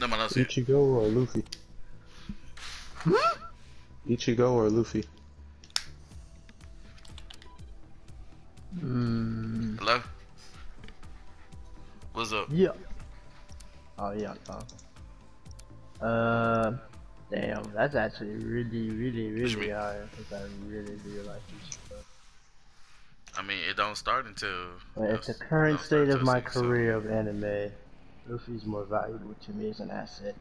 No man, that's it. Ichigo or Luffy? Ichigo or Luffy? Hmm. Hello? What's up? Yeah. Oh yeah. Uh, uh, damn, that's actually really, really, really mean? hard because I really do like this stuff. I mean, it don't start until. But at the current state of my six, so- career of anime, Luffy's more valuable to me as an asset.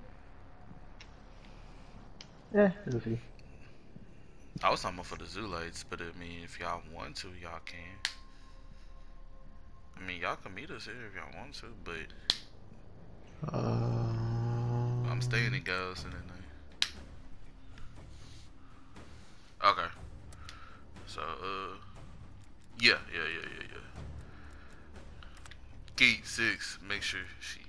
Yeah, Luffy. I was talking about for the zoo lights, but I mean, if y'all want to, y'all can. I mean, y'all can meet us here if y'all want to, but Uh, I'm staying in Ghost and then. uh, Okay. So, uh, yeah, yeah, yeah, yeah, yeah. Gate six, make sure she.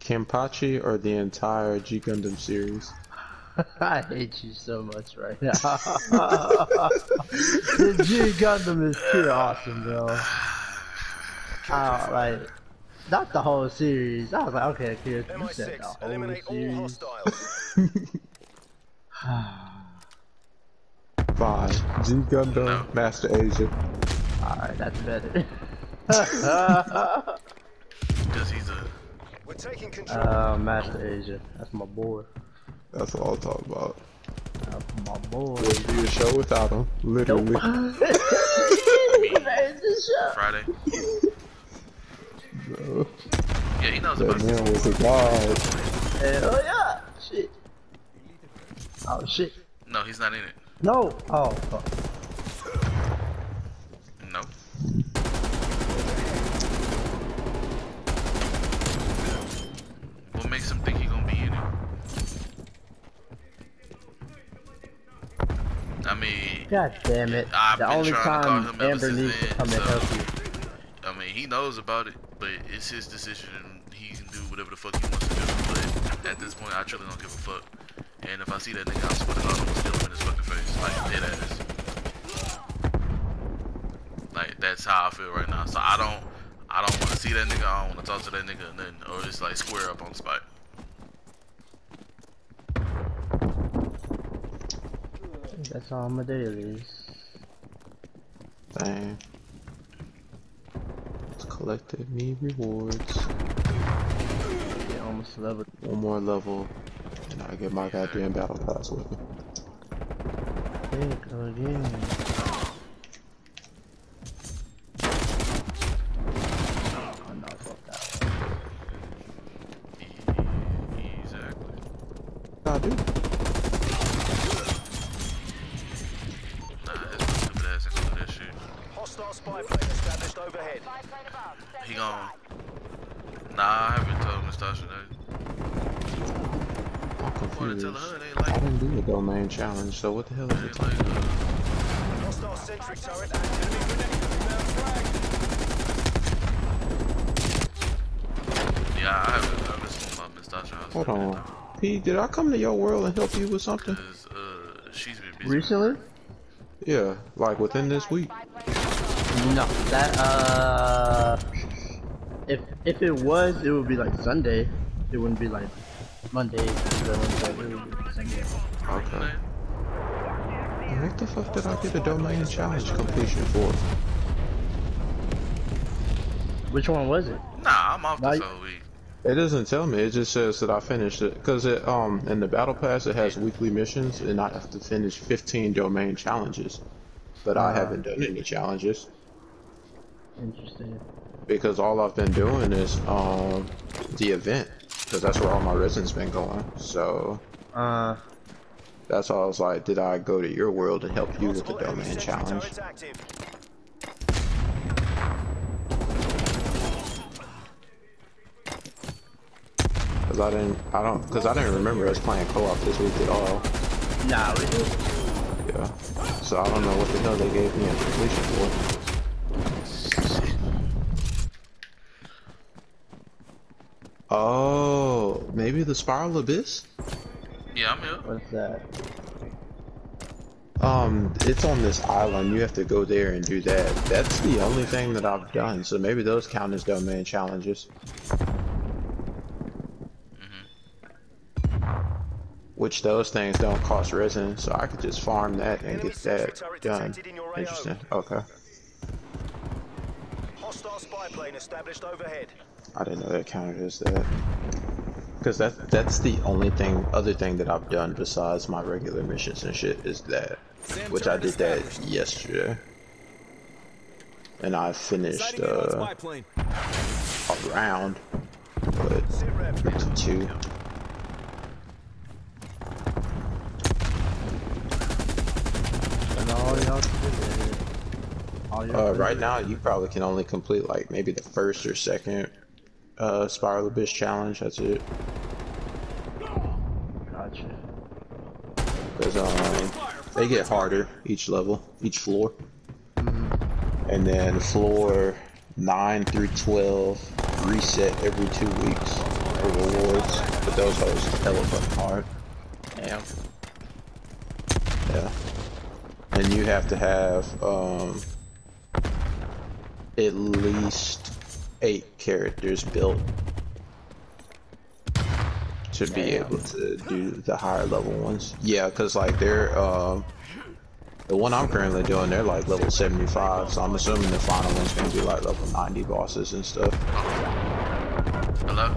Kenpachi or the entire G Gundam series? I hate you so much right now. the G Gundam is too awesome, bro. Uh, like, not the whole series. I was like, okay, Akira, you said the whole eliminate all series. hostiles. Fine. G Gundam, Master Asia. Alright, that's better. Taking control. uh, Master Asia. That's my boy. That's what I'll talk about. That's my boy. Wouldn't be a show without him. Literally. Friday. Bro, Yeah, he knows about that it. man was a god. Hell yeah! Shit. Oh shit. No, he's not in it. No! Oh, fuck. No. What makes him think he gonna be in it? I mean, God damn it. I've the been only trying to call time him Amber needs to come and so- help you. I mean, he knows about it, but it's his decision. and He can do whatever the fuck he wants to do. But at this point, I truly don't give a fuck. And if I see that nigga, I swear to God, I'm gonna steal him in his fucking face, like dead ass. Like that's how I feel right now. So I don't, I don't want to see that nigga. I don't want to talk to that nigga, and then or oh, just like square up on the spot. That's all my dailies. Dang. It's collected me rewards. Yeah, almost level. One more level, and I get my goddamn battle pass with me. Think again. Oh no, fuck that one. E- Exactly. I do. Nah, his stupid ass ain't gonna do that shit. Hostile spy plane established overhead. He gon' Nah, I haven't told Miss Tasha that. I'm I wanna confused. tell her it ain't I like, didn't do the domain challenge, so what the hell is it it? like. Uh, Hostile sentry turret active. Enemy grenade. Inbound frag. yeah, I haven't. I listened about Miss Tasha house. Hold on. P, did I come to your world and help you with something? Cause uh, she's been busy. Recently? Yeah, like within this week. No, that uh, if if it was, it would be like Sunday. It wouldn't be like Monday, Tuesday, Wednesday. It would be Sunday. Okay. What the fuck did I get a domain challenge completion for? Which one was it? Nah, I'm off this Nah, whole week. It doesn't tell me. It just says that I finished it because it um in the battle pass it has weekly missions and I have to finish 15 domain challenges, but I Ah. haven't done any challenges Interesting. because all I've been doing is um the event because that's where all my resin's been going. So Uh, that's why I was like, did I go to your world and help you with the domain sentry challenge? Because I didn't, I don't, because I didn't remember us playing co-op this week at all. nah, we did. Yeah. So I don't know what the hell they gave me a completion for. Oh, maybe the Spiral Abyss? Yeah, I'm here. What's that? Um, it's on this island. You have to go there and do that. That's the only thing that I've done. So maybe those count as domain challenges. Which those things don't cost resin, so I could just farm that and get that done. detected in your AO. Interesting. Okay. Hostile spy plane established overhead. I didn't know that counted as that. Cause that that's the only thing, other thing that I've done besides my regular missions and shit is that, which I did that yesterday, and I finished Sighting in on uh, a round, but two. And all y'all did it. All y'all Uh, right now, you probably can only complete like maybe the first or second uh, Spiral Abyss challenge. That's it. Gotcha. Cause um, they get harder each level, each floor, and then floor nine through twelve reset every two weeks for rewards. But those hoes hella fucking hard. Damn. Yeah. And you have to have um at least eight characters built to be able to do the higher level ones. Yeah, cause like they're um the one I'm currently doing, they're like level 75, so I'm assuming the final one's gonna be like level 90 bosses and stuff. Hello?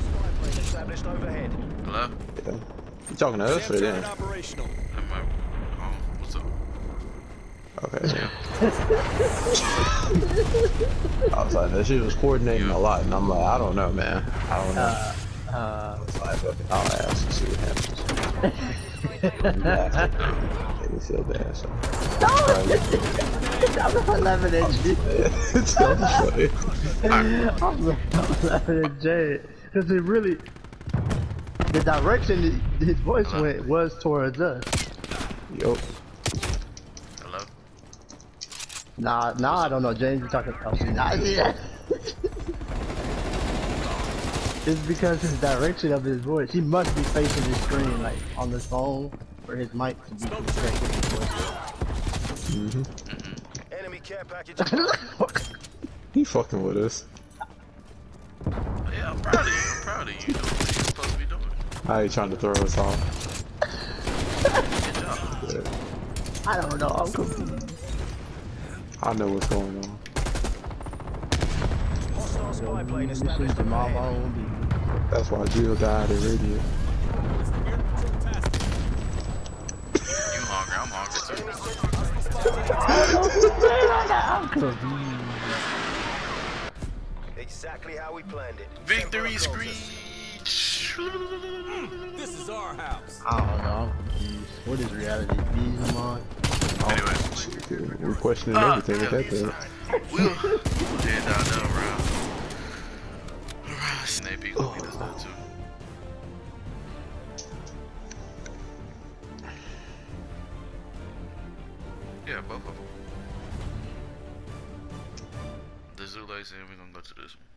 Spy plane established overhead. Hello? Yeah. You talking to us Sam or turret them? operational. Am I? What's up? Okay. I was like, that shit was coordinating a lot, and I'm like, I don't know, man. I don't know. Uh, uh, I fucking, I'll ask and see what happens. Made me feel bad. So. I'm laughing at you. it's so funny. I'm laughing at Jay. Because it really, the direction his voice went was towards us. Yo, Hello? Nah, nah, I don't know. James, you're talking about see, nah, I see that. It's because his direction of his voice. He must be facing the screen, like on the phone, for his mic to be correct with his voice. Enemy care package. he fucking with us. Yeah, I'm proud of you. I'm proud of you. You know what you're supposed to be doing. How you trying to throw us off? Good job. Yeah. I don't know. I'm confused. I know what's going on. Hostile spy plane This established is the mama overhead. on the. That's why Jill died at radio. You hungry? I'm hungry too. I'm confused. Exactly how we planned it. Victory Temper screech! This is our house. I don't know. I'm confused. What is reality? Bees Anyway. We're questioning Ah, everything at that point. We'll down around. Around Snape beat us down too. Yeah, both of them. The Zulais and we're gonna go to this one.